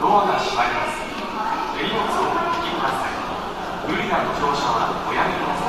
ドアが閉まります。荷物をお引きください。無理な乗車はおやめください。